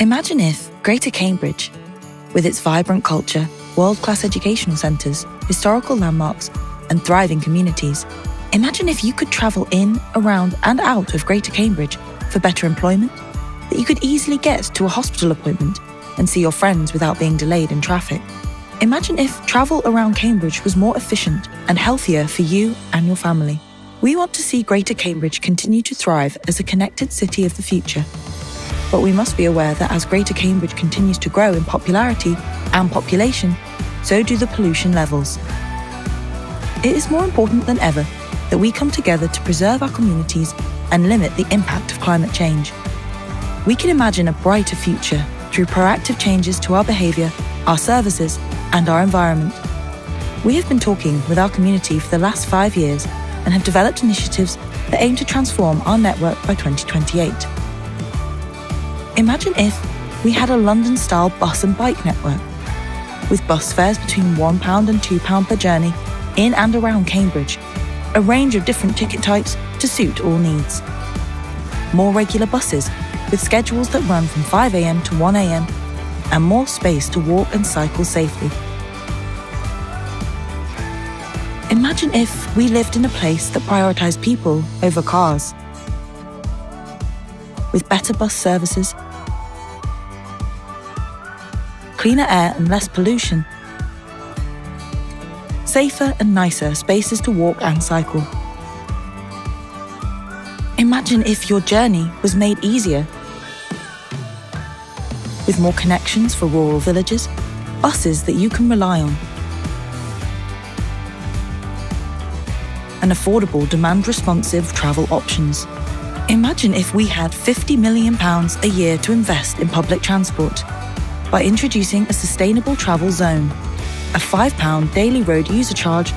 Imagine if Greater Cambridge, with its vibrant culture, world class educational centres, historical landmarks, and thriving communities, imagine if you could travel in, around, and out of Greater Cambridge for better employment, that you could easily get to a hospital appointment and see your friends without being delayed in traffic. Imagine if travel around Cambridge was more efficient and healthier for you and your family. We want to see Greater Cambridge continue to thrive as a connected city of the future. But we must be aware that as Greater Cambridge continues to grow in popularity and population, so do the pollution levels. It is more important than ever that we come together to preserve our communities and limit the impact of climate change. We can imagine a brighter future through proactive changes to our behaviour, our services, and our environment. We have been talking with our community for the last five years and have developed initiatives that aim to transform our network by 2028. Imagine if we had a London style bus and bike network, with bus fares between £1 and £2 per journey in and around Cambridge, a range of different ticket types to suit all needs. More regular buses with schedules that run from 5am to 1am, and more space to walk and cycle safely. Imagine if we lived in a place that prioritised people over cars. With better bus services, cleaner air and less pollution, safer and nicer spaces to walk and cycle. Imagine if your journey was made easier. With more connections for rural villages, buses that you can rely on, and affordable demand responsive travel options. Imagine if we had £50 million a year to invest in public transport by introducing a sustainable travel zone, a £5 daily road user charge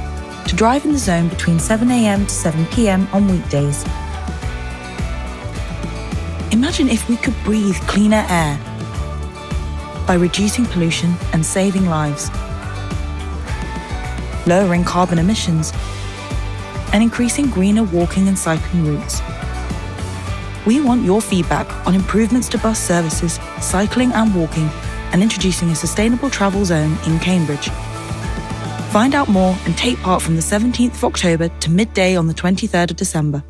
to drive in the zone between 7am to 7pm on weekdays. Imagine if we could breathe cleaner air by reducing pollution and saving lives, lowering carbon emissions and increasing greener walking and cycling routes. We want your feedback on improvements to bus services, cycling and walking, and introducing a sustainable travel zone in Cambridge. Find out more and take part from the 17th of October to midday on the 23rd of December.